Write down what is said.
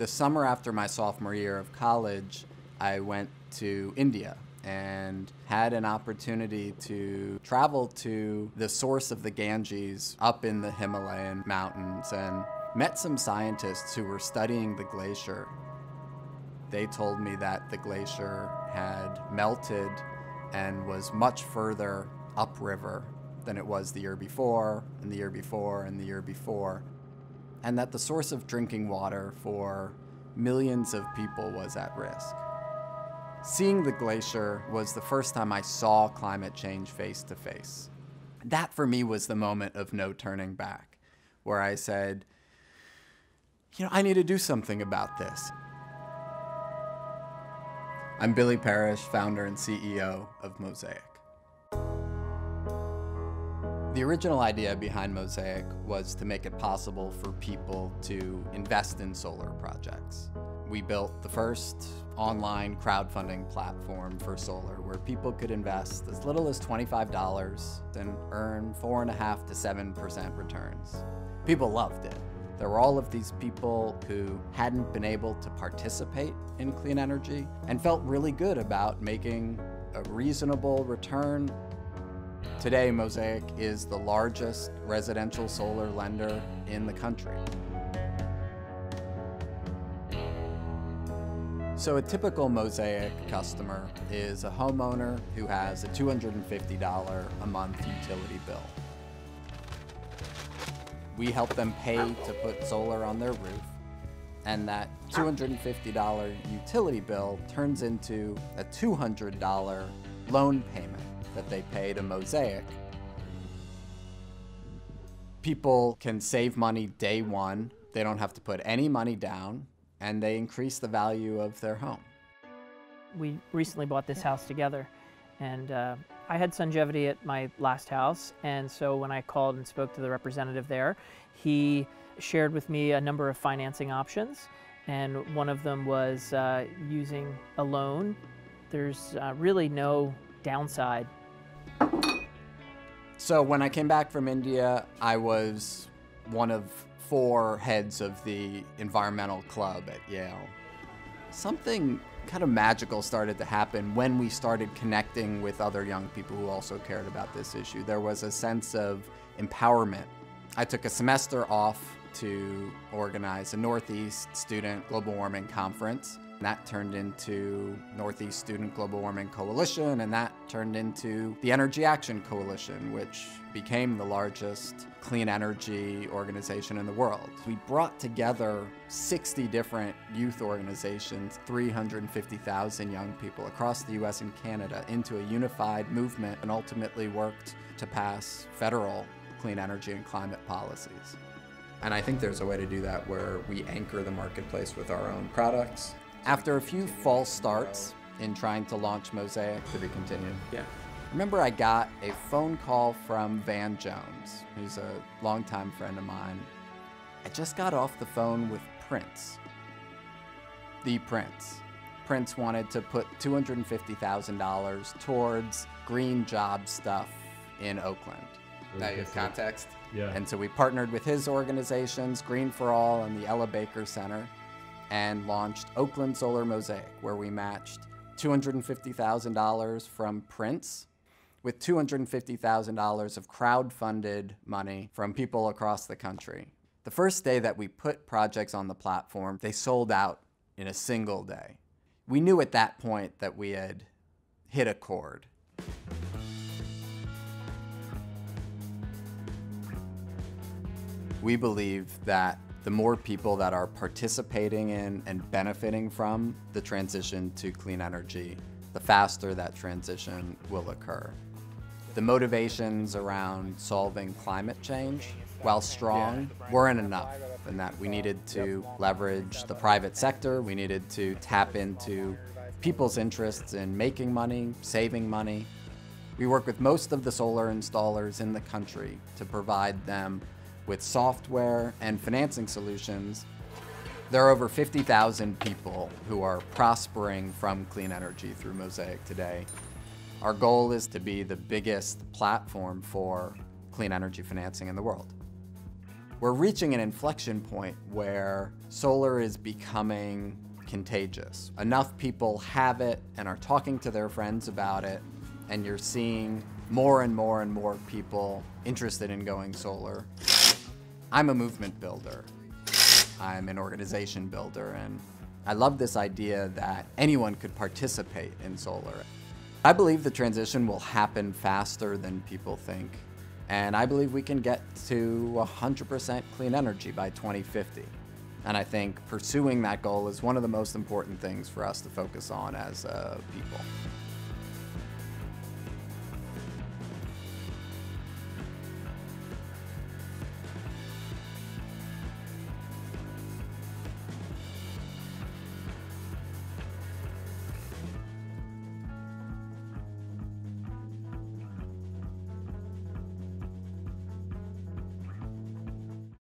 The summer after my sophomore year of college, I went to India and had an opportunity to travel to the source of the Ganges up in the Himalayan mountains and met some scientists who were studying the glacier. They told me that the glacier had melted and was much further upriver than it was the year before, and the year before, and the year before, and that the source of drinking water for millions of people was at risk. Seeing the glacier was the first time I saw climate change face to face. That for me was the moment of no turning back, where I said, you know, I need to do something about this. I'm Billy Parish, founder and CEO of Mosaic. The original idea behind Mosaic was to make it possible for people to invest in solar projects. We built the first online crowdfunding platform for solar where people could invest as little as $25 and earn 4.5 to 7% returns. People loved it. There were all of these people who hadn't been able to participate in clean energy and felt really good about making a reasonable return Today, Mosaic is the largest residential solar lender in the country. So a typical Mosaic customer is a homeowner who has a $250 a month utility bill. We help them pay to put solar on their roof, and that $250 utility bill turns into a $200 loan payment that they pay to Mosaic. People can save money day one. They don't have to put any money down, and they increase the value of their home. We recently bought this house together, and uh, I had Sungevity at my last house, and so when I called and spoke to the representative there, he shared with me a number of financing options, and one of them was uh, using a loan. There's uh, really no downside so when I came back from India, I was one of four heads of the environmental club at Yale. Something kind of magical started to happen when we started connecting with other young people who also cared about this issue. There was a sense of empowerment. I took a semester off to organize a Northeast Student Global Warming Conference. And That turned into Northeast Student Global Warming Coalition, and that turned into the Energy Action Coalition, which became the largest clean energy organization in the world. We brought together 60 different youth organizations, 350,000 young people across the US and Canada into a unified movement and ultimately worked to pass federal clean energy and climate policies. And I think there's a way to do that where we anchor the marketplace with our own products after a few false starts in trying to launch Mosaic, to be continued. Yeah. Remember, I got a phone call from Van Jones, who's a longtime friend of mine. I just got off the phone with Prince, the Prince. Prince wanted to put $250,000 towards green job stuff in Oakland. Now you have context? Yeah. And so we partnered with his organizations, Green for All and the Ella Baker Center and launched Oakland Solar Mosaic, where we matched $250,000 from Prince with $250,000 of crowd-funded money from people across the country. The first day that we put projects on the platform, they sold out in a single day. We knew at that point that we had hit a chord. We believe that the more people that are participating in and benefiting from the transition to clean energy, the faster that transition will occur. The motivations around solving climate change, while strong, weren't enough and that we needed to leverage the private sector, we needed to tap into people's interests in making money, saving money. We work with most of the solar installers in the country to provide them with software and financing solutions, there are over 50,000 people who are prospering from clean energy through Mosaic today. Our goal is to be the biggest platform for clean energy financing in the world. we're reaching an inflection point where solar is becoming contagious. Enough people have it and are talking to their friends about it, and you're seeing more and more and more people interested in going solar. I'm a movement builder. I'm an organization builder, and I love this idea that anyone could participate in solar. I believe the transition will happen faster than people think, and I believe we can get to 100% clean energy by 2050. And I think pursuing that goal is one of the most important things for us to focus on as uh, people.